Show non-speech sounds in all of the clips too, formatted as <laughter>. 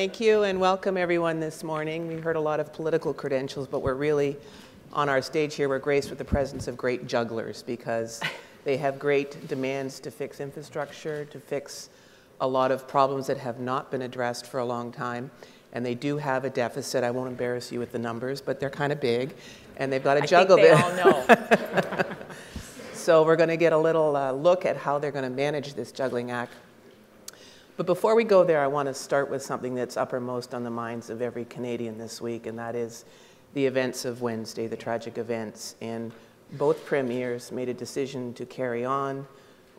Thank you and welcome everyone this morning. We heard a lot of political credentials, but we're really on our stage here, we're graced with the presence of great jugglers because <laughs> they have great demands to fix infrastructure, to fix a lot of problems that have not been addressed for a long time. And they do have a deficit. I won't embarrass you with the numbers, but they're kind of big. And they've got to I juggle think they this. all know. <laughs> So we're going to get a little uh, look at how they're going to manage this juggling act. But before we go there, I want to start with something that's uppermost on the minds of every Canadian this week, and that is the events of Wednesday, the tragic events. And both premiers made a decision to carry on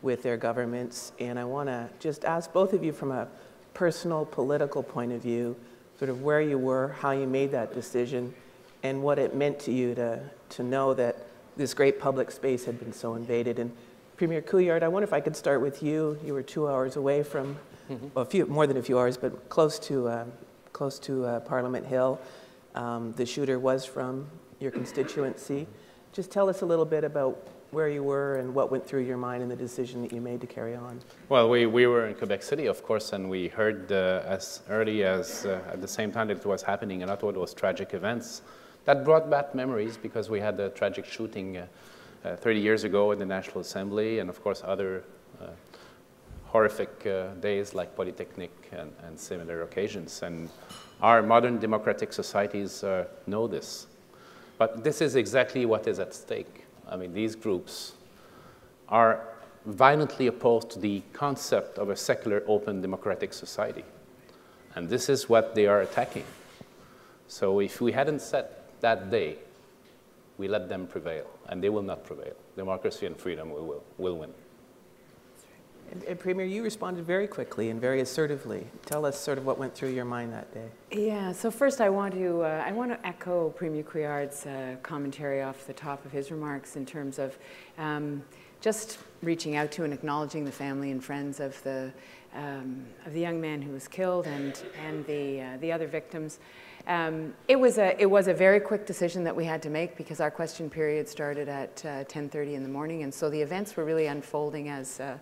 with their governments. And I want to just ask both of you from a personal, political point of view, sort of where you were, how you made that decision, and what it meant to you to, to know that this great public space had been so invaded. And Premier Couillard, I wonder if I could start with you. You were two hours away from, well, a few, more than a few hours, but close to, uh, close to uh, Parliament Hill. Um, the shooter was from your constituency. Just tell us a little bit about where you were and what went through your mind and the decision that you made to carry on. Well, we, we were in Quebec City, of course, and we heard uh, as early as uh, at the same time that it was happening, and I thought it was tragic events. That brought back memories because we had a tragic shooting uh, uh, 30 years ago in the National Assembly, and of course, other uh, horrific uh, days like Polytechnic and, and, similar occasions. And our modern democratic societies uh, know this. But this is exactly what is at stake. I mean, these groups are violently opposed to the concept of a secular, open, democratic society. And this is what they are attacking. So if we hadn't set that day, we let them prevail, and they will not prevail. Democracy and freedom will, will, will win. And, and, Premier, you responded very quickly and very assertively. Tell us sort of what went through your mind that day. Yeah. So first, I want to uh, I want to echo Premier Couillard's uh, commentary off the top of his remarks in terms of um, just reaching out to and acknowledging the family and friends of the um, of the young man who was killed and and the uh, the other victims. Um, it was a it was a very quick decision that we had to make because our question period started at 10:30 uh, in the morning, and so the events were really unfolding as uh,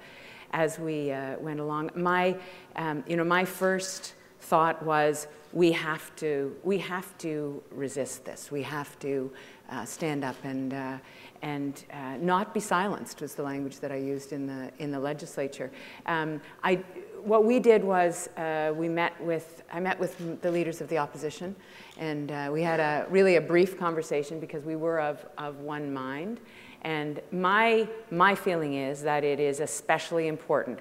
as we uh, went along. My, um, you know, my first thought was we have to, we have to resist this. We have to uh, stand up and, uh, and uh, not be silenced was the language that I used in the, in the legislature. Um, I, what we did was uh, we met with, I met with the leaders of the opposition and uh, we had a, really a brief conversation because we were of, of one mind. And my, my feeling is that it is especially important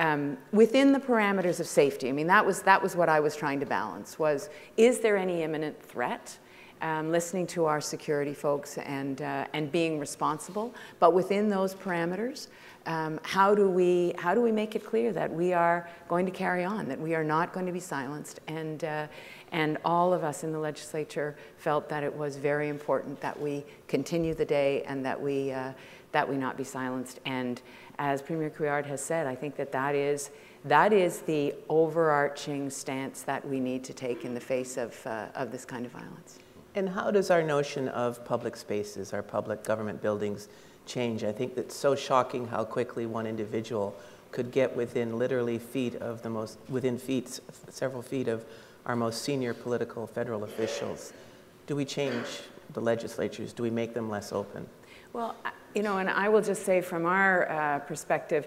um, within the parameters of safety. I mean, that was, that was what I was trying to balance was, is there any imminent threat? Um, listening to our security folks and, uh, and being responsible, but within those parameters, um, how, do we, how do we make it clear that we are going to carry on, that we are not going to be silenced, and, uh, and all of us in the legislature felt that it was very important that we continue the day and that we, uh, that we not be silenced. And as Premier Couillard has said, I think that that is, that is the overarching stance that we need to take in the face of, uh, of this kind of violence. And how does our notion of public spaces, our public government buildings, change? I think that's so shocking how quickly one individual could get within literally feet of the most, within feet, several feet of our most senior political federal officials. Do we change the legislatures? Do we make them less open? Well, you know, and I will just say from our uh, perspective,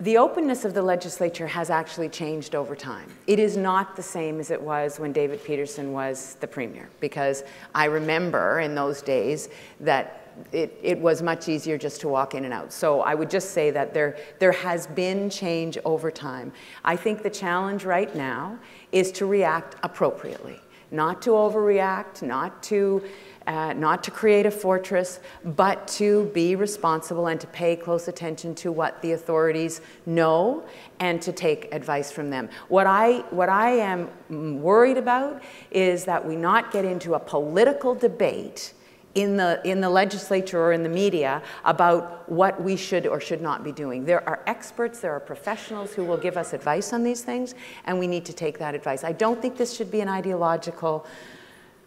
the openness of the legislature has actually changed over time. It is not the same as it was when David Peterson was the premier, because I remember in those days that it, it, was much easier just to walk in and out. So I would just say that there, there has been change over time. I think the challenge right now is to react appropriately, not to overreact, not to, uh, not to create a fortress, but to be responsible and to pay close attention to what the authorities know and to take advice from them. What I, what I am worried about is that we not get into a political debate in the, in the legislature or in the media about what we should or should not be doing. There are experts, there are professionals who will give us advice on these things, and we need to take that advice. I don't think this should be an ideological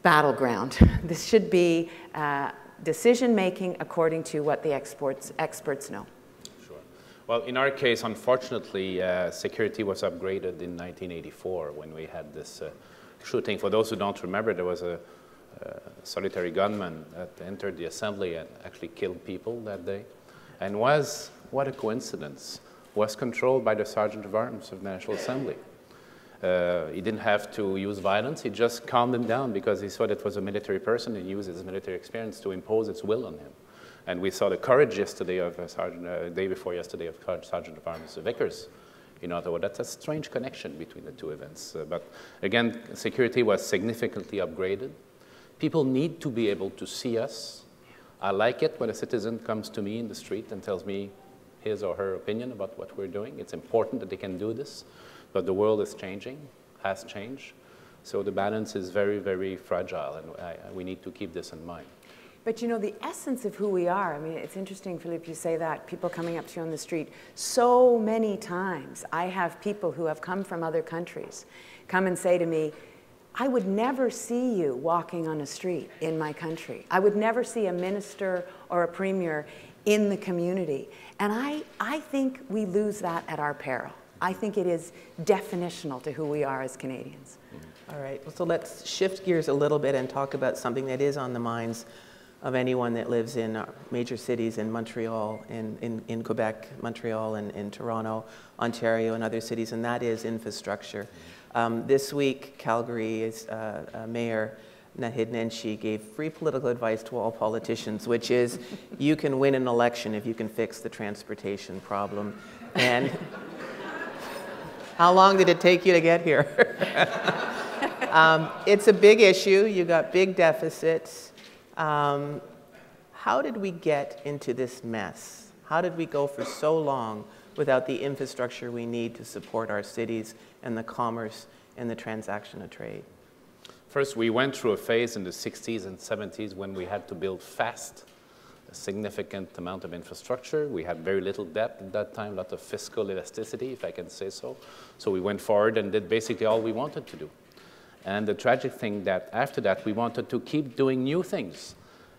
battleground. <laughs> This should be uh, decision making according to what the experts, experts know. Sure. Well, in our case, unfortunately, uh, security was upgraded in 1984 when we had this uh, shooting. For those who don't remember, there was a, a solitary gunman that entered the assembly and actually killed people that day. And was, what a coincidence, was controlled by the Sergeant of Arms of the National Assembly. Uh, he didn't have to use violence, he just calmed him down because he saw it was a military person and used his military experience to impose its will on him. And we saw the courage yesterday of uh, Sergeant, uh, day before yesterday of Sergeant of Arms Vickers in Ottawa. That's a strange connection between the two events. Uh, but again, security was significantly upgraded. People need to be able to see us. I like it when a citizen comes to me in the street and tells me his or her opinion about what we're doing. It's important that they can do this, but the world is changing, has changed. So the balance is very, very fragile, and I, we need to keep this in mind. But you know, the essence of who we are, I mean, it's interesting, Philippe, you say that, people coming up to you on the street. So many times I have people who have come from other countries come and say to me, I would never see you walking on a street in my country. I would never see a minister or a premier in the community. And I, I think we lose that at our peril. I think it is definitional to who we are as Canadians. Mm-hmm. All right, so let's shift gears a little bit and talk about something that is on the minds of anyone that lives in major cities in Montreal, in, in, in Quebec, Montreal, and in Toronto, Ontario, and other cities, and that is infrastructure. Mm-hmm. Um, this week, Calgary's uh, uh, Mayor Naheed Nenshi gave free political advice to all politicians, which is you can win an election if you can fix the transportation problem. And <laughs> how long did it take you to get here? <laughs> um, it's a big issue. You got big deficits. Um, how did we get into this mess? How did we go for so long without the infrastructure we need to support our cities and the commerce and the transaction of trade? First, we went through a phase in the 60s and 70s when we had to build fast a significant amount of infrastructure. We had very little debt at that time, a lot of fiscal elasticity, if I can say so. So we went forward and did basically all we wanted to do. And the tragic thing that after that, we wanted to keep doing new things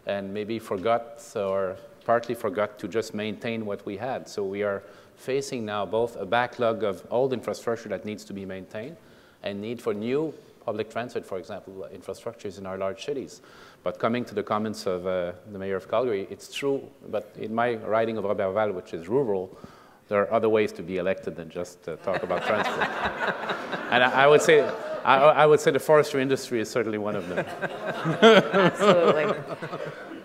and maybe forgot or partly forgot to just maintain what we had. So we are facing now both a backlog of old infrastructure that needs to be maintained and need for new public transit, for example, infrastructures in our large cities. But coming to the comments of uh, the mayor of Calgary, it's true, but in my riding of Roberval, which is rural, there are other ways to be elected than just uh, talk about transport. <laughs> and I, I would say I, I, would say the forestry industry is certainly one of them. Absolutely. <laughs>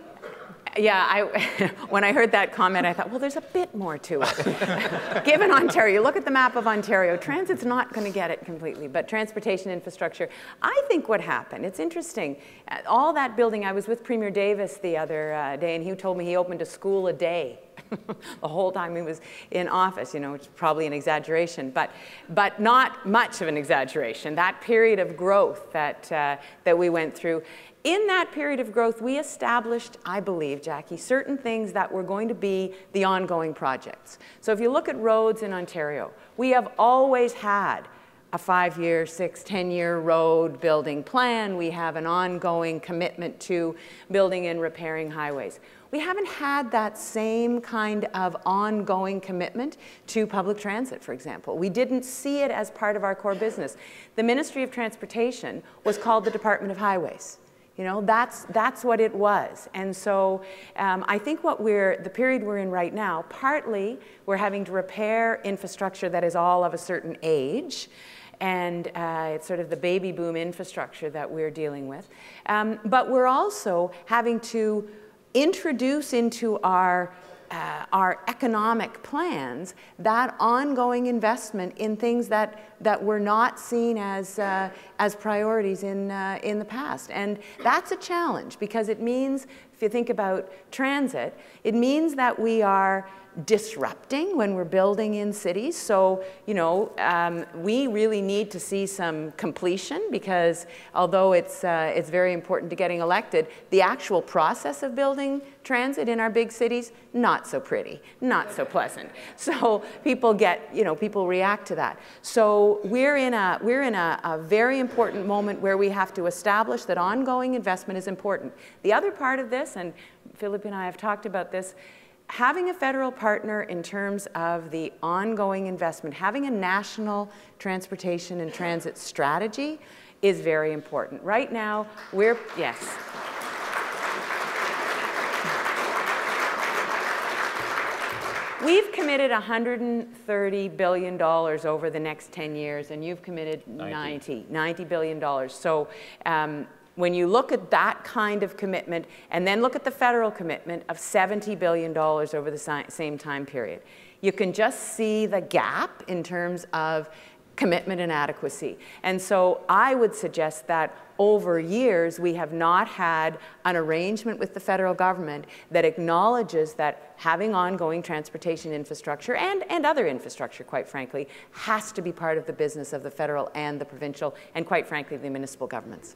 Yeah, I, <laughs> when I heard that comment, I thought, well, there's a bit more to it. <laughs> Given Ontario, you look at the map of Ontario. Transit's not going to get it completely, but transportation infrastructure. I think what happened, it's interesting. Uh, all that building, I was with Premier Davis the other uh, day, and he told me he opened a school a day <laughs> the whole time he was in office, you know, which is probably an exaggeration, but, but not much of an exaggeration. That period of growth that, uh, that we went through, in that period of growth, we established, I believe, Jacquie, certain things that were going to be the ongoing projects. So if you look at roads in Ontario, we have always had a five-year, six, ten-year road building plan. We have an ongoing commitment to building and repairing highways. We haven't had that same kind of ongoing commitment to public transit, for example. We didn't see it as part of our core business. The Ministry of Transportation was called the Department of Highways. You know, that's, that's what it was. And so um, I think what we're, the period we're in right now, partly we're having to repair infrastructure that is all of a certain age and uh, it's sort of the baby boom infrastructure that we're dealing with. Um, but we're also having to introduce into our uh, our economic plans that ongoing investment in things that, that were not seen as, uh, as priorities in, uh, in the past. And that's a challenge because it means, if you think about transit, it means that we are disrupting when we're building in cities. So, you know, um, we really need to see some completion because although it's, uh, it's very important to getting elected, the actual process of building transit in our big cities, not so pretty, not so pleasant. <laughs> So people get, you know, people react to that. So we're in a, we're in a, a very important moment where we have to establish that ongoing investment is important. The other part of this, and Philippe and I have talked about this, having a federal partner in terms of the ongoing investment, having a national transportation and transit strategy is very important. Right now, we're, yes. We've committed $130 billion over the next 10 years, and you've committed 90, 90 $90 billion. So um, when you look at that kind of commitment, and then look at the federal commitment of $70 billion over the same time period, you can just see the gap in terms of commitment and adequacy. And so I would suggest that over years we have not had an arrangement with the federal government that acknowledges that having ongoing transportation infrastructure and, and other infrastructure, quite frankly, has to be part of the business of the federal and the provincial and, quite frankly, the municipal governments.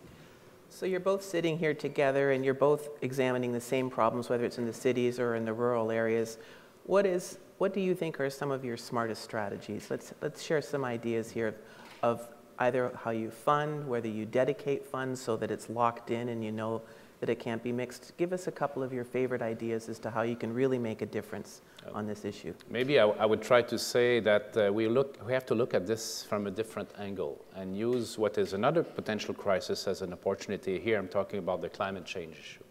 So you're both sitting here together and you're both examining the same problems, whether it's in the cities or in the rural areas. What is what do you think are some of your smartest strategies? Let's, let's share some ideas here of either how you fund, whether you dedicate funds so that it's locked in and you know that it can't be mixed. Give us a couple of your favorite ideas as to how you can really make a difference on this issue. Maybe I, I would try to say that uh, we, look, we have to look at this from a different angle and use what is another potential crisis as an opportunity. Here I'm talking about the climate change issue.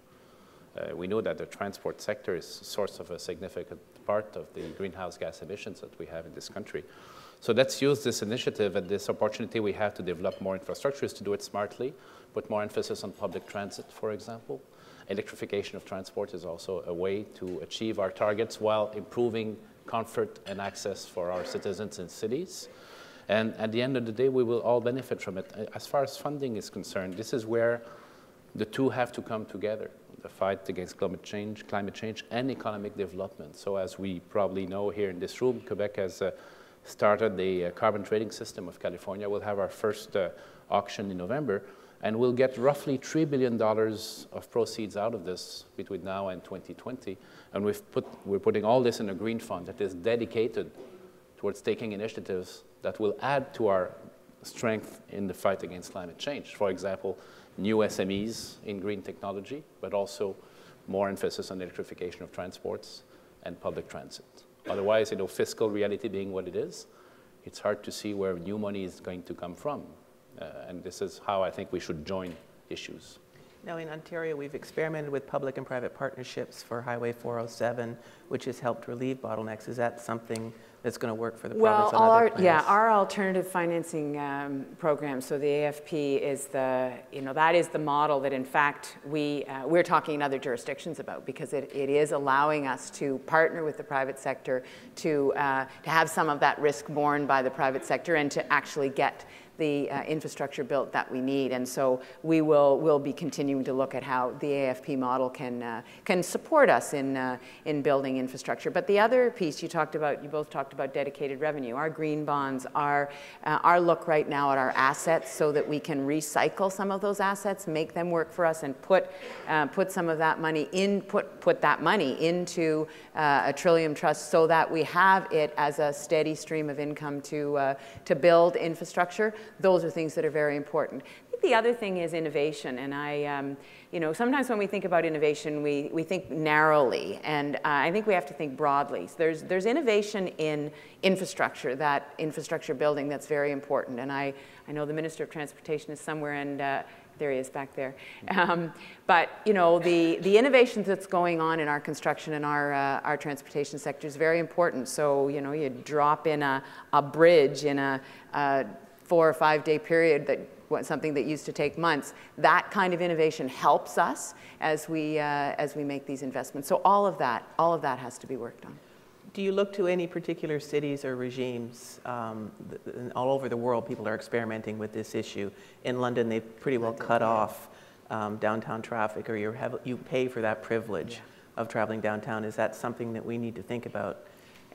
Uh, we know that the transport sector is a source of a significant part of the greenhouse gas emissions that we have in this country. So let's use this initiative and this opportunity we have to develop more infrastructures to do it smartly, put more emphasis on public transit, for example. Electrification of transport is also a way to achieve our targets while improving comfort and access for our citizens in cities. And at the end of the day, we will all benefit from it. As far as funding is concerned, this is where the two have to come together the fight against climate change, climate change and economic development. So as we probably know here in this room, Quebec has uh, started the uh, carbon trading system of California. We'll have our first uh, auction in November, and we'll get roughly $3 billion of proceeds out of this between now and 2020. And we've put, we're putting all this in a green fund that is dedicated towards taking initiatives that will add to our strength in the fight against climate change. For example, new SMEs in green technology, but also more emphasis on electrification of transports and public transit. Otherwise, you know, fiscal reality being what it is, it's hard to see where new money is going to come from. Uh, and this is how I think we should join issues. Now, in Ontario, we've experimented with public and private partnerships for Highway 407, which has helped relieve bottlenecks. Is that something that's going to work for the well, province? Well, our, yeah, our alternative financing um, program, so the AFP is the, you know, that is the model that in fact we, uh, we're talking in other jurisdictions about because it, it is allowing us to partner with the private sector to, uh, to have some of that risk borne by the private sector and to actually get the uh, infrastructure built that we need. And so we will will be continuing to look at how the AFP model can, uh, can support us in, uh, in building infrastructure. But the other piece you talked about, you both talked about dedicated revenue. Our green bonds, our, uh, our look right now at our assets so that we can recycle some of those assets, make them work for us and put, uh, put some of that money in, put, put that money into uh, a Trillium Trust so that we have it as a steady stream of income to, to build infrastructure those are things that are very important. The other thing is innovation, and I, um, you know, sometimes when we think about innovation, we, we think narrowly, and uh, I think we have to think broadly. So there's, there's innovation in infrastructure, that infrastructure building that's very important, and I, I know the Minister of Transportation is somewhere, and uh, there he is back there. Um, but you know, the, the innovations that's going on in our construction and our, uh, our transportation sector is very important. So, you know, you drop in a, a bridge in a, a four or five day period that was something that used to take months. That kind of innovation helps us as we, uh, as we make these investments. So all of that, all of that has to be worked on. Do you look to any particular cities or regimes? Um, all over the world, people are experimenting with this issue. In London, they've pretty well cut off um, downtown traffic, or you have, you pay for that privilege yeah. of traveling downtown. Is that something that we need to think about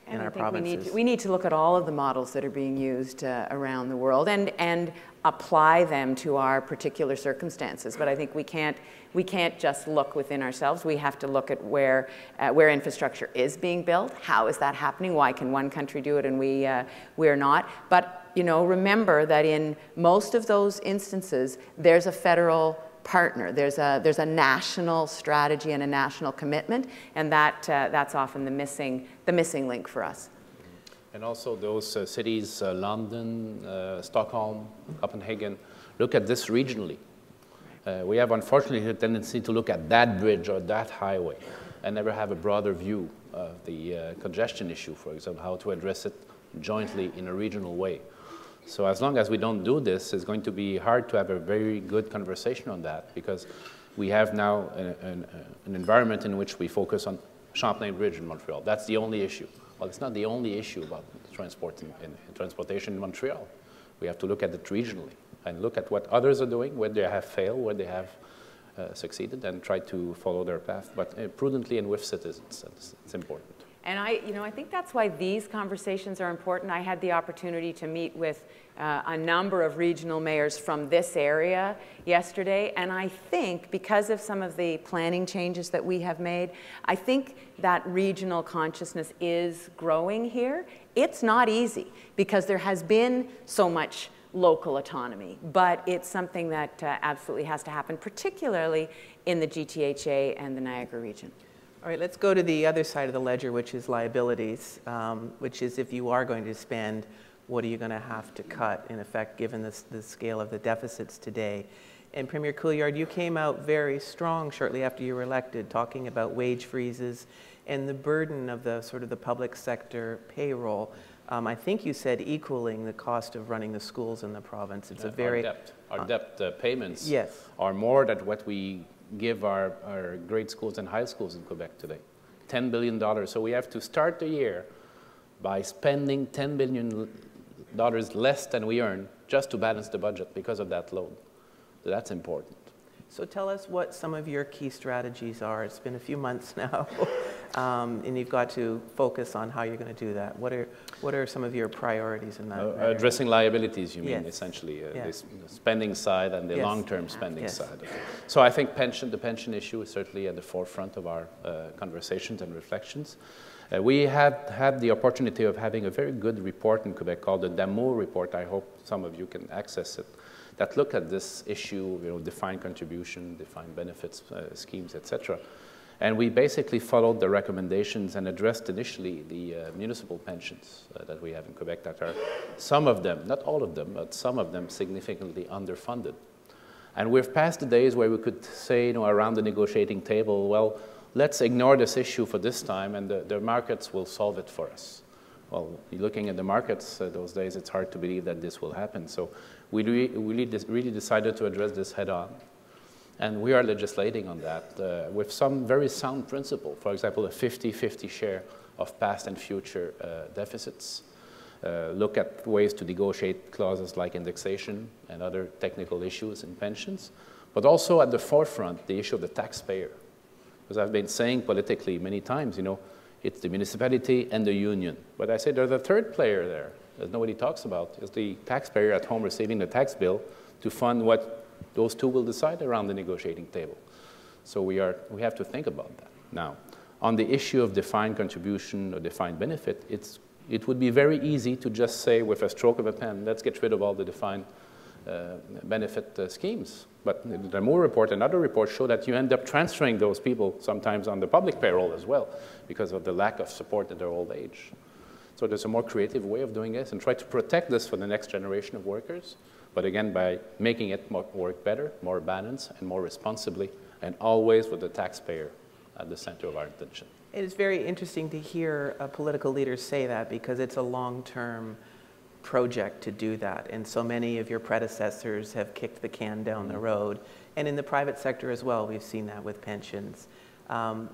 in our provinces. We need, to, we need to look at all of the models that are being used uh, around the world and, and apply them to our particular circumstances. But I think we can't, we can't just look within ourselves. We have to look at where, uh, where infrastructure is being built. How is that happening? Why can one country do it and we, uh, we're not? But you know, remember that in most of those instances, there's a federal partner. There's a, there's a national strategy and a national commitment, and that, uh, that's often the missing, the missing link for us. And also those uh, cities, uh, London, uh, Stockholm, Copenhagen, look at this regionally. Uh, we have unfortunately a tendency to look at that bridge or that highway and never have a broader view of the uh, congestion issue, for example, how to address it jointly in a regional way. So as long as we don't do this, it's going to be hard to have a very good conversation on that because we have now a, an, an environment in which we focus on Champlain Bridge in Montreal. That's the only issue. Well, it's not the only issue about transport in, in, in transportation in Montreal. We have to look at it regionally and look at what others are doing, where they have failed, where they have uh, succeeded, and try to follow their path, but uh, prudently and with citizens. It's, it's important. And I, you know, I think that's why these conversations are important. I had the opportunity to meet with uh, a number of regional mayors from this area yesterday, and I think because of some of the planning changes that we have made, I think that regional consciousness is growing here. It's not easy because there has been so much local autonomy, but it's something that uh, absolutely has to happen, particularly in the GTHA and the Niagara region. All right, let's go to the other side of the ledger, which is liabilities, um, which is if you are going to spend, what are you going to have to cut, in effect, given this, the scale of the deficits today? And Premier Couillard, you came out very strong shortly after you were elected, talking about wage freezes and the burden of the sort of the public sector payroll. Um, I think you said equaling the cost of running the schools in the province. It's yeah, a very our debt, our uh, debt uh, payments yes. are more than what we give our, our grade schools and high schools in Quebec today. $10 billion. So we have to start the year by spending $10 billion less than we earn just to balance the budget because of that load. So that's important. So tell us what some of your key strategies are. It's been a few months <laughs> now, um, and you've got to focus on how you're going to do that. What are, what are some of your priorities in that? Uh, addressing liabilities, you mean, yes. essentially, uh, yes. the spending side and the yes. long-term spending side. So I think pension, the pension issue is certainly at the forefront of our uh, conversations and reflections. Uh, we have had the opportunity of having a very good report in Quebec called the D'Amours report. I hope some of you can access it that look at this issue, you know, defined contribution, defined benefits uh, schemes, etc. And we basically followed the recommendations and addressed initially the uh, municipal pensions uh, that we have in Quebec that are, some of them, not all of them, but some of them significantly underfunded. And we've passed the days where we could say, you know, around the negotiating table, well, let's ignore this issue for this time and the, the markets will solve it for us. Well, looking at the markets uh, those days, it's hard to believe that this will happen. So we really, really decided to address this head on. And we are legislating on that uh, with some very sound principle. For example, a 50-50 share of past and future uh, deficits. Uh, look at ways to negotiate clauses like indexation and other technical issues in pensions. But also at the forefront, the issue of the taxpayer. Because I've been saying politically many times, you know, it's the municipality and the union. But I say there's a third player there, that nobody talks about is the taxpayer at home receiving the tax bill to fund what those two will decide around the negotiating table. So we, are, we have to think about that. Now, on the issue of defined contribution or defined benefit, it's, it would be very easy to just say with a stroke of a pen, let's get rid of all the defined uh, benefit uh, schemes. But the Moore report and other reports show that you end up transferring those people sometimes on the public payroll as well because of the lack of support in their old age. So there's a more creative way of doing this and try to protect this for the next generation of workers, but again, by making it more, work better, more balanced, and more responsibly, and always with the taxpayer at the center of our attention. It is very interesting to hear a political leaders say that because it's a long-term project to do that. And so many of your predecessors have kicked the can down the road. And in the private sector as well, we've seen that with pensions. Um,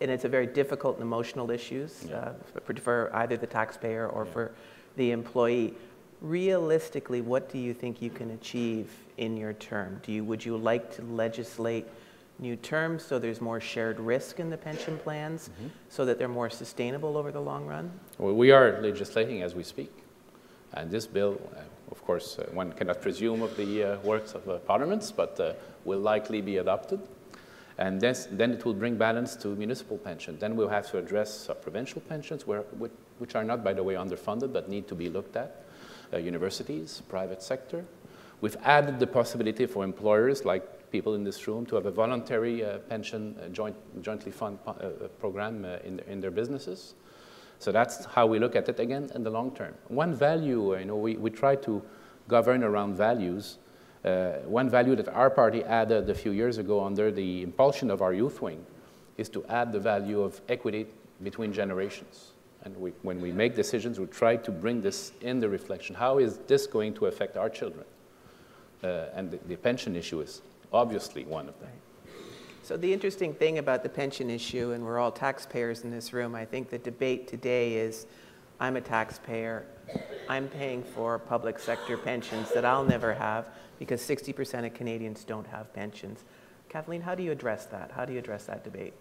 and it's a very difficult and emotional issues yeah. uh, for, for, either the taxpayer or yeah. for the employee. Realistically, what do you think you can achieve in your term? Do you, would you like to legislate new terms so there's more shared risk in the pension plans mm-hmm. so that they're more sustainable over the long run? Well, we are legislating as we speak. And this bill, uh, of course, uh, one cannot presume of the uh, works of uh, parliaments, but uh, will likely be adopted. And this, then it will bring balance to municipal pensions. Then we'll have to address uh, provincial pensions, where, which are not, by the way, underfunded, but need to be looked at. Uh, universities, private sector. We've added the possibility for employers like people in this room to have a voluntary uh, pension uh, joint, jointly fund uh, program in, in their businesses. So that's how we look at it again in the long term. One value, you know, we, we try to govern around values. Uh, one value that our party added a few years ago under the impulsion of our youth wing is to add the value of equity between generations. And we, when we make decisions, we try to bring this in the reflection. How is this going to affect our children? Uh, and the, the pension issue is obviously one of them. So the interesting thing about the pension issue, and we're all taxpayers in this room, I think the debate today is I'm a taxpayer. I'm paying for public sector pensions that I'll never have because 60% of Canadians don't have pensions. Kathleen, how do you address that? How do you address that debate?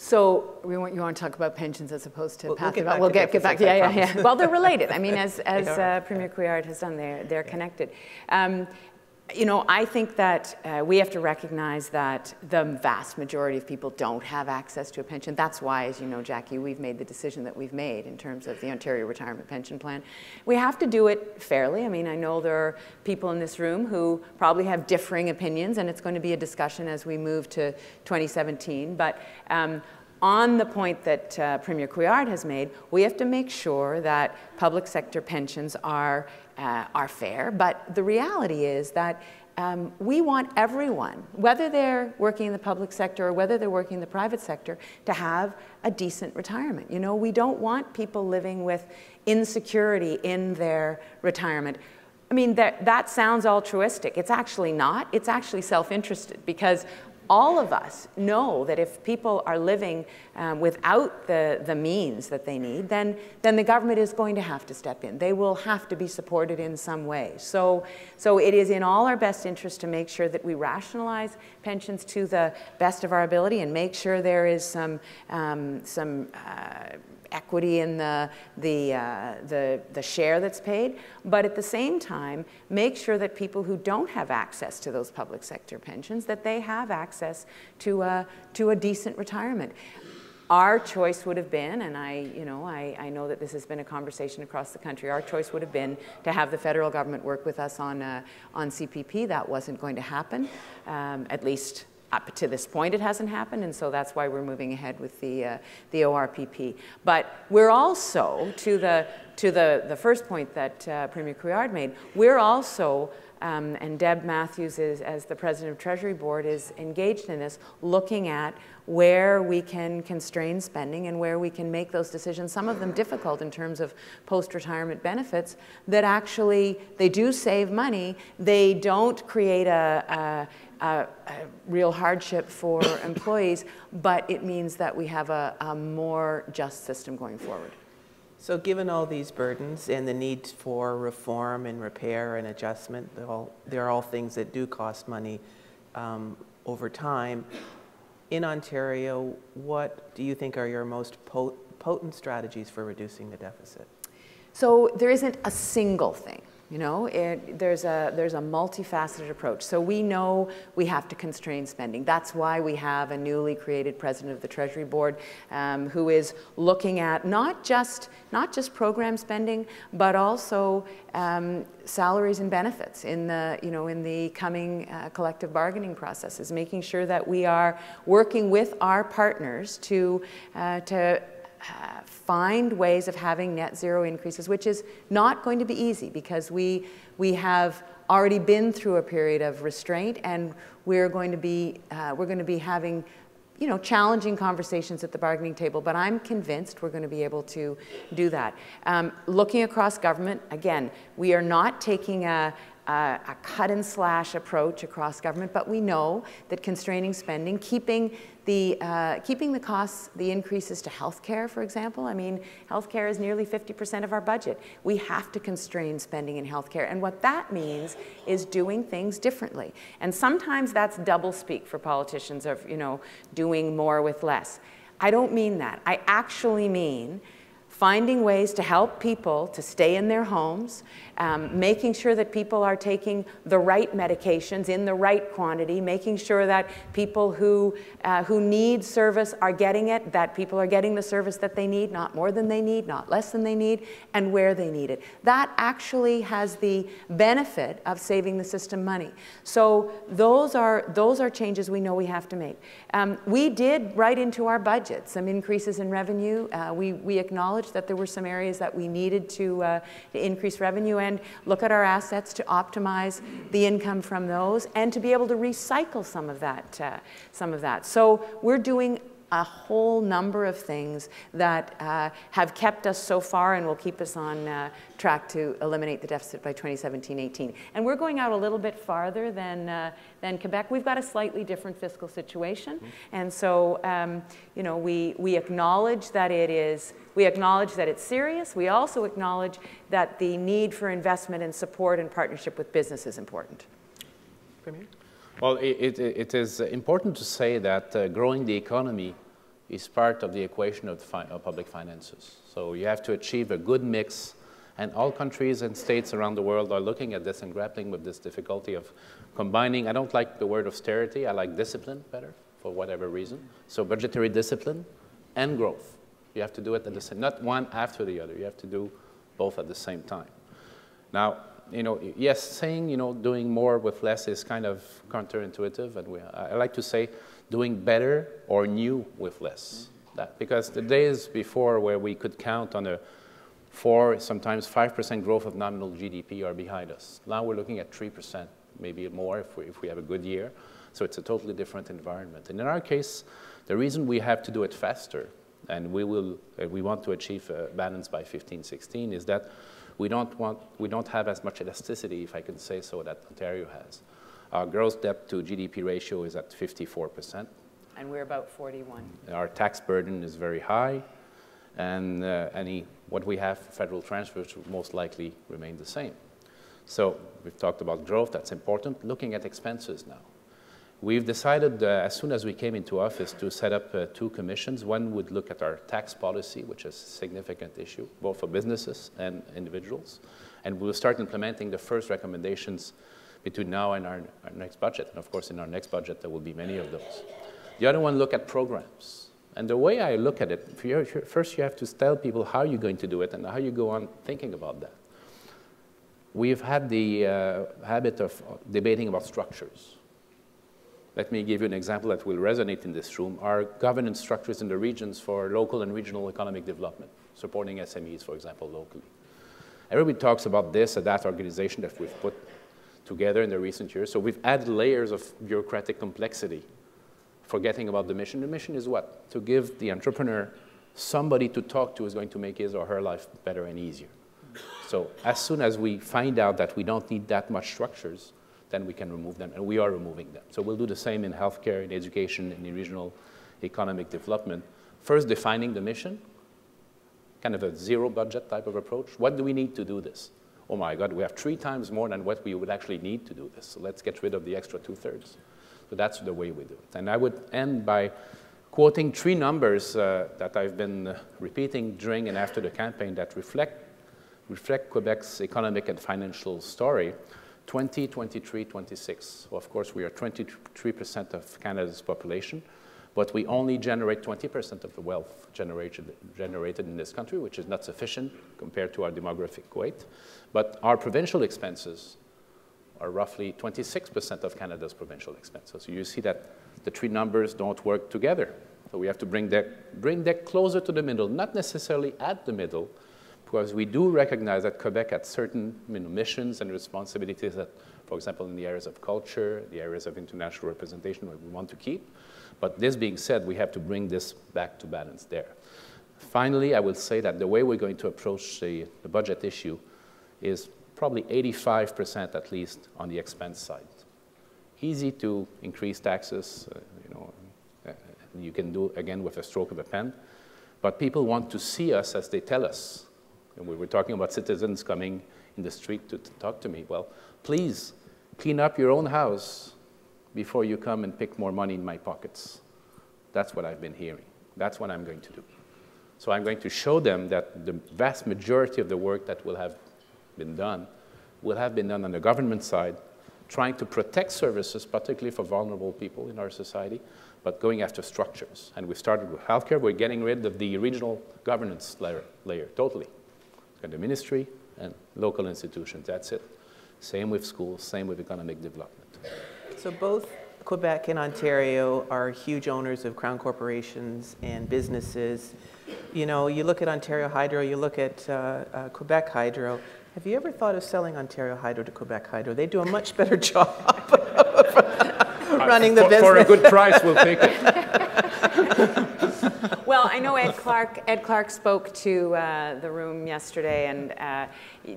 So we want, you want to talk about pensions as opposed to we'll, we'll get back, we'll to get, get back. Yeah, yeah, yeah. well, they're related. I mean, as, <laughs> as uh, Premier Couillard has done, they're, they're yeah. connected. Um, you know, I think that uh, we have to recognize that the vast majority of people don't have access to a pension. That's why, as you know, Jacquie, we've made the decision that we've made in terms of the Ontario Retirement Pension Plan. We have to do it fairly. I mean, I know there are people in this room who probably have differing opinions, and it's going to be a discussion as we move to 2017. But um, on the point that uh, Premier Couillard has made, we have to make sure that public sector pensions are uh, are fair, but the reality is that um, we want everyone, whether they're working in the public sector or whether they're working in the private sector, to have a decent retirement. You know, we don't want people living with insecurity in their retirement. I mean, that, that sounds altruistic. It's actually not. It's actually self interested because all of us know that if people are living um, without the, the means that they need, then, then the government is going to have to step in. They will have to be supported in some way. So, so it is in all our best interest to make sure that we rationalize pensions to the best of our ability and make sure there is some, um, some uh, equity in the, the, uh, the, the share that's paid, but at the same time, make sure that people who don't have access to those public sector pensions, that they have access to a, to a decent retirement. Our choice would have been, and I, you know, I, I know that this has been a conversation across the country, our choice would have been to have the federal government work with us on, uh, on CPP. That wasn't going to happen, um, at least up to this point it hasn't happened, and so that's why we're moving ahead with the, uh, the ORPP. But we're also, to the, to the, the first point that uh, Premier Couillard made, we're also um, and Deb Matthews, is, as the president of Treasury Board, is engaged in this, looking at where we can constrain spending and where we can make those decisions, some of them difficult in terms of post-retirement benefits, that actually they do save money, they don't create a, a, a, a real hardship for <coughs> employees, but it means that we have a, a more just system going forward. So given all these burdens and the need for reform and repair and adjustment, they're all, they're all things that do cost money um, over time. In Ontario, what do you think are your most potent strategies for reducing the deficit? So there isn't a single thing. You know, it, there's, a, there's a multifaceted approach. So we know we have to constrain spending. That's why we have a newly created president of the Treasury Board um, who is looking at not just, not just program spending, but also um, salaries and benefits in the, you know, in the coming uh, collective bargaining processes, making sure that we are working with our partners to, uh, to uh, find ways of having net zero increases, which is not going to be easy because we, we have already been through a period of restraint and we're going to be, uh, we're going to be having you know, challenging conversations at the bargaining table, but I'm convinced we're going to be able to do that. Um, looking across government, again, we are not taking a, a, a, cut and slash approach across government, but we know that constraining spending, keeping the, uh, keeping the costs, the increases to healthcare, for example. I mean, healthcare is nearly 50% of our budget. We have to constrain spending in healthcare. And what that means is doing things differently. And sometimes that's double speak for politicians of, you know, doing more with less. I don't mean that. I actually mean finding ways to help people to stay in their homes, um, making sure that people are taking the right medications in the right quantity, making sure that people who, uh, who need service are getting it, that people are getting the service that they need, not more than they need, not less than they need, and where they need it. That actually has the benefit of saving the system money. So those are, those are changes we know we have to make. Um, we did write into our budget some increases in revenue. Uh, we, we acknowledged that there were some areas that we needed to, uh, to increase revenue and look at our assets to optimize the income from those and to be able to recycle some of that. Uh, some of that. So we're doing a whole number of things that uh, have kept us so far and will keep us on uh, track to eliminate the deficit by 2017-18. And we're going out a little bit farther than, uh, than Quebec. We've got a slightly different fiscal situation. Mm -hmm. And so, um, you know, we, we acknowledge that it is, we acknowledge that it's serious. We also acknowledge that the need for investment and support and partnership with business is important. Premier? Well, it, it, it is important to say that uh, growing the economy is part of the equation of, the of, public finances. So you have to achieve a good mix, and all countries and states around the world are looking at this and grappling with this difficulty of combining. I don't like the word austerity, I like discipline better, for whatever reason. So budgetary discipline and growth. You have to do it at the same, not one after the other. You have to do both at the same time. Now, you know, yes, saying, you know, doing more with less is kind of counterintuitive, and we, I like to say doing better or new with less. That, because the days before where we could count on a 4, sometimes 5% growth of nominal GDP are behind us. Now we're looking at 3%, maybe more if we, if we have a good year. So it's a totally different environment. And in our case, the reason we have to do it faster, and we, will, uh, we want to achieve a balance by 15, 16, is that we don't, want, we don't have as much elasticity, if I can say so, that Ontario has. Our gross debt to GDP ratio is at 54%. And we're about 41. Our tax burden is very high, and uh, any, what we have for federal transfers will most likely remain the same. So we've talked about growth, that's important. Looking at expenses now. We've decided uh, as soon as we came into office to set up uh, two commissions. One would look at our tax policy, which is a significant issue, both for businesses and individuals. And we'll start implementing the first recommendations between now and our, our next budget. And of course, in our next budget, there will be many of those. The other one, look at programs. And the way I look at it, first you have to tell people how you're going to do it and how you go on thinking about that. We've had the uh, habit of debating about structures. Let me give you an example that will resonate in this room. Our governance structures in the regions for local and regional economic development, supporting SMEs, for example, locally. Everybody talks about this or that organization that we've put together in the recent years. So we've added layers of bureaucratic complexity, forgetting about the mission. The mission is what? To give the entrepreneur somebody to talk to who's going to make his or her life better and easier. So as soon as we find out that we don't need that much structures, then we can remove them, and we are removing them. So we'll do the same in healthcare, in education, in regional economic development. First, defining the mission, kind of a zero budget type of approach. What do we need to do this? Oh my God, we have three times more than what we would actually need to do this. So let's get rid of the extra two thirds. So that's the way we do it. And I would end by quoting three numbers uh, that I've been uh, repeating during and after the campaign that reflect, reflect Quebec's economic and financial story. 20, 23, 26. Well, of course, we are 23% of Canada's population, but we only generate 20% of the wealth generated, generated in this country, which is not sufficient compared to our demographic weight. But our provincial expenses are roughly 26% of Canada's provincial expenses. So you see that the three numbers don't work together. So we have to bring that, bring that closer to the middle, not necessarily at the middle, because we do recognize that Quebec has certain you know, missions and responsibilities that, for example, in the areas of culture, the areas of international representation, we want to keep. But this being said, we have to bring this back to balance there. Finally, I will say that the way we're going to approach the, the budget issue is probably 85% at least on the expense side. Easy to increase taxes, uh, you know, uh, you can do again with a stroke of a pen, but people want to see us as they tell us and we were talking about citizens coming in the street to, talk to me. Well, please clean up your own house before you come and pick more money in my pockets. That's what I've been hearing. That's what I'm going to do. So I'm going to show them that the vast majority of the work that will have been done will have been done on the government side, trying to protect services, particularly for vulnerable people in our society, but going after structures. And we started with healthcare. We're getting rid of the regional governance layer, layer totally. And the ministry and local institutions, that's it. Same with schools, same with economic development. So both Quebec and Ontario are huge owners of crown corporations and businesses. You know, you look at Ontario Hydro, you look at uh, uh, Quebec Hydro. Have you ever thought of selling Ontario Hydro to Quebec Hydro? They do a much better <laughs> job <laughs> running the for, business. For a good price, we'll take it. <laughs> I know Ed Clark. Ed Clark spoke to uh, the room yesterday, and uh,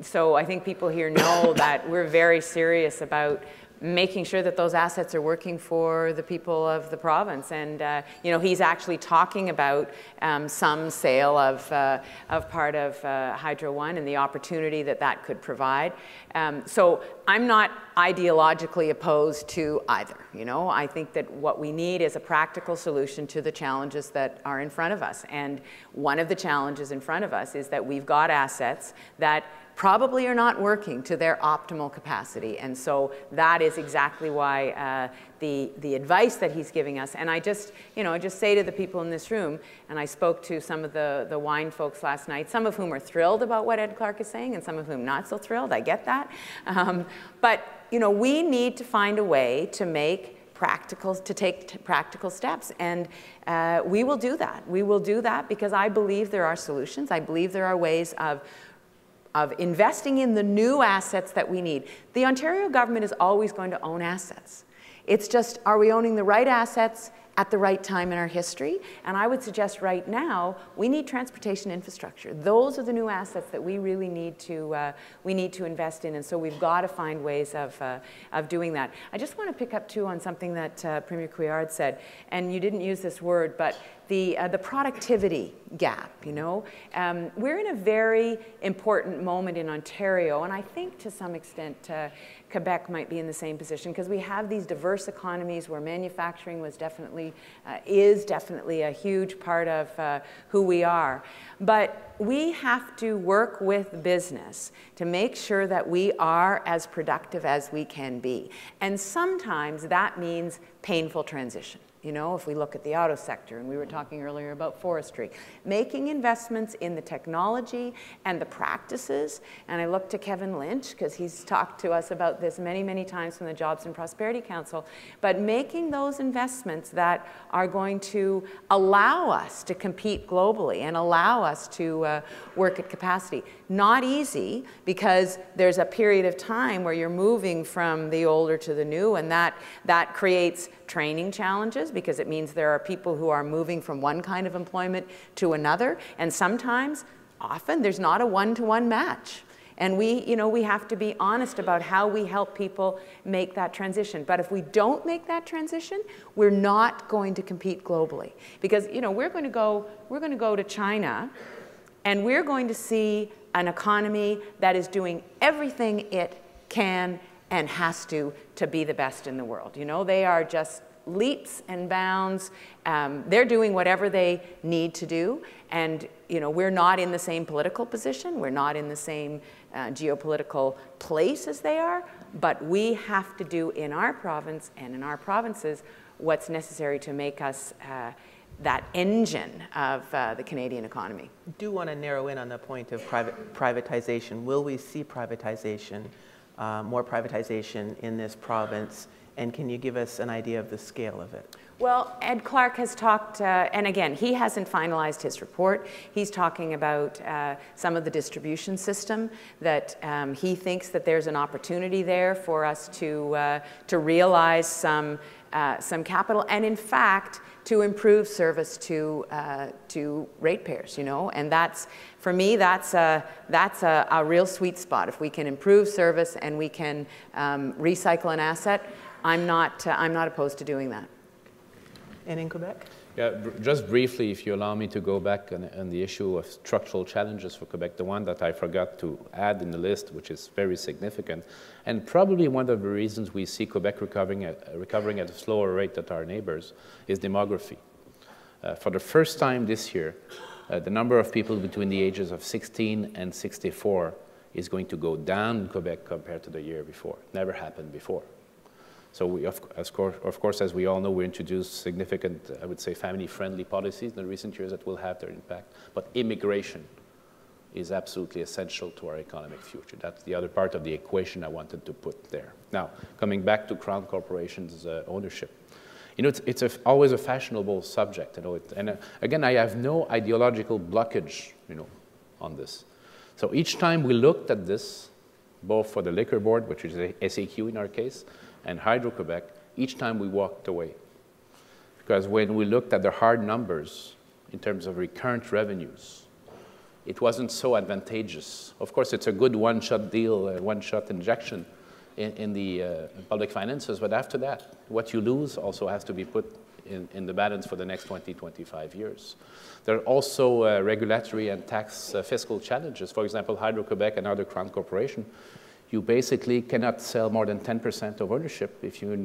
so I think people here know that we're very serious about making sure that those assets are working for the people of the province. And, uh, you know, he's actually talking about um, some sale of, uh, of part of uh, Hydro One and the opportunity that that could provide. Um, so I'm not ideologically opposed to either. You know, I think that what we need is a practical solution to the challenges that are in front of us. And one of the challenges in front of us is that we've got assets that probably are not working to their optimal capacity. And so that is exactly why uh, the, the advice that he's giving us, and I just, you know, I just say to the people in this room, and I spoke to some of the, the wine folks last night, some of whom are thrilled about what Ed Clark is saying, and some of whom not so thrilled, I get that. Um, but, you know, we need to find a way to make practical to take practical steps. And uh, we will do that. We will do that because i believe there are solutions. I believe there are ways of of investing in the new assets that we need. The Ontario government is always going to own assets. It's just, are we owning the right assets at the right time in our history. And I would suggest right now, we need transportation infrastructure. Those are the new assets that we really need to, uh, we need to invest in. And so we've got to find ways of, uh, of doing that. I just want to pick up too on something that uh, Premier Couillard said. And you didn't use this word, but the, uh, the productivity gap, you know. Um, we're in a very important moment in Ontario, and I think to some extent uh, Quebec might be in the same position because we have these diverse economies where manufacturing was definitely, uh, is definitely a huge part of uh, who we are. But we have to work with business to make sure that we are as productive as we can be. And sometimes that means painful transition. You know, if we look at the auto sector, and we were talking earlier about forestry, making investments in the technology and the practices. And I look to Kevin Lynch, because he's talked to us about this many, many times from the Jobs and Prosperity Council. But making those investments that are going to allow us to compete globally and allow us to uh, work at capacity. Not easy, because there's a period of time where you're moving from the older to the new, and that, that creates training challenges because it means there are people who are moving from one kind of employment to another. And sometimes, often, there's not a one-to-one match. And we, you know, we have to be honest about how we help people make that transition. But if we don't make that transition, we're not going to compete globally. Because, you know, we're going to go, we're going to go to China and we're going to see an economy that is doing everything it can and has to to be the best in the world. You know, they are just leaps and bounds. Um, they're doing whatever they need to do. And, you know, we're not in the same political position. We're not in the same uh, geopolitical place as they are. But we have to do in our province and in our provinces what's necessary to make us uh, that engine of uh, the Canadian economy. I do want to narrow in on the point of private, privatization. Will we see privatization uh, more privatization in this province? And can you give us an idea of the scale of it? Well, Ed Clark has talked, uh, and again, he hasn't finalized his report. He's talking about uh, some of the distribution system that um, he thinks that there's an opportunity there for us to, uh, to realize some, uh, some capital. And in fact, to improve service to, uh, to ratepayers, you know, and that's, for me, that's, a, that's a, a, real sweet spot. If we can improve service and we can um, recycle an asset, I'm not, uh, I'm not opposed to doing that. And in Quebec? Yeah, just briefly, if you allow me to go back on, on, the issue of structural challenges for Quebec, the one that I forgot to add in the list, which is very significant, and probably one of the reasons we see Quebec recovering at, recovering at a slower rate than our neighbors, is demography. Uh, for the first time this year, uh, the number of people between the ages of 16 and 64 is going to go down in Quebec compared to the year before. Never happened before. So we, of, course, of course, as we all know, we introduced significant, I would say, family-friendly policies in the recent years that will have their impact. But immigration is absolutely essential to our economic future. That's the other part of the equation I wanted to put there. Now, coming back to Crown Corporation's uh, ownership. You know, it's, it's a, always a fashionable subject, you know, it, and uh, again, I have no ideological blockage, you know, on this. So each time we looked at this, both for the liquor board, which is a SAQ in our case, and Hydro-Quebec, each time we walked away. Because when we looked at the hard numbers in terms of recurrent revenues, it wasn't so advantageous. Of course, it's a good one-shot deal, one-shot injection in, in the uh, public finances, but after that, what you lose also has to be put in, in the balance for the next 20, 25 years. There are also uh, regulatory and tax uh, fiscal challenges. For example, Hydro-Quebec and other Crown Corporation you basically cannot sell more than 10% of ownership if you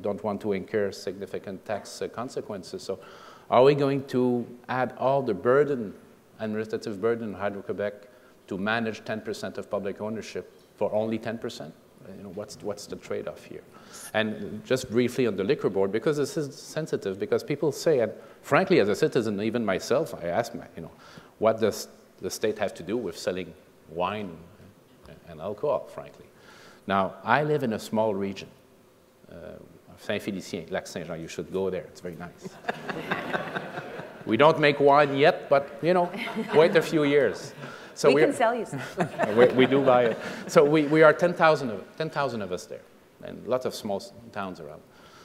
don't want to incur significant tax uh, consequences. So are we going to add all the burden, administrative burden Hydro-Quebec to manage 10% of public ownership for only 10%? You know, what's, what's the trade-off here? And just briefly on the liquor board, because this is sensitive, because people say, and frankly, as a citizen, even myself, I ask, you know, what does the state have to do with selling wine and alcohol, frankly. Now, I live in a small region, uh, Saint-Félicien, Lac Saint-Jean. You should go there. It's very nice. <laughs> we don't make wine yet, but, you know, wait a few years. So we can sell you some. <laughs> we, we, do buy it. So we, we are 10,000 of, 10, of us there, and lots of small towns around.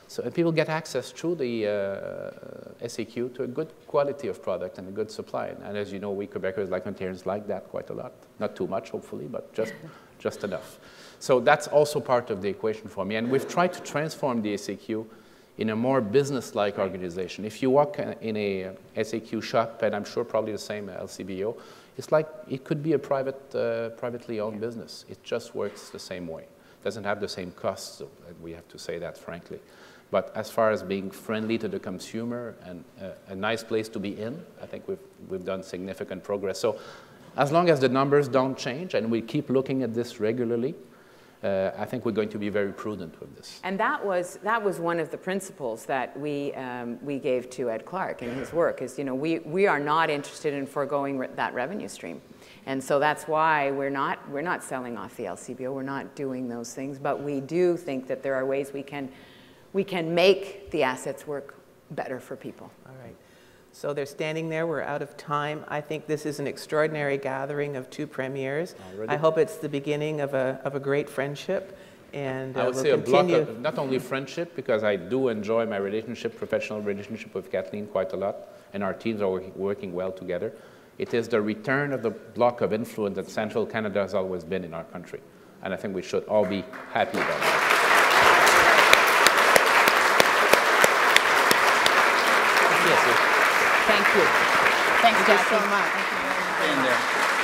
So people get access through the uh, SAQ to a good quality of product and a good supply. And, and as you know, we Quebecers like Ontarians like that quite a lot. Not too much, hopefully, but just, <laughs> just enough. So that's also part of the equation for me. And we've tried to transform the SAQ in a more business-like organization. If you walk in a SAQ shop, and I'm sure probably the same LCBO, it's like it could be a private, uh, privately owned business. It just works the same way. It doesn't have the same costs, we have to say that frankly. But as far as being friendly to the consumer and uh, a nice place to be in, I think we've, we've done significant progress. So as long as the numbers don't change and we keep looking at this regularly, uh, I think we're going to be very prudent with this. And that was, that was one of the principles that we, um, we gave to Ed Clark in his work is, you know, we, we are not interested in foregoing re that revenue stream. And so that's why we're not, we're not selling off the LCBO, we're not doing those things, but we do think that there are ways we can we can make the assets work better for people. All right. So they're standing there. We're out of time. I think this is an extraordinary gathering of two premiers. Already? I hope it's the beginning of a, of a great friendship. And uh, I would we'll say continue. a block of not only friendship, because I do enjoy my relationship, professional relationship with Kathleen quite a lot, and our teams are working well together. It is the return of the bloc of influence that central Canada has always been in our country. And I think we should all be happy about that. Thank you. Thanks, Thank you so much.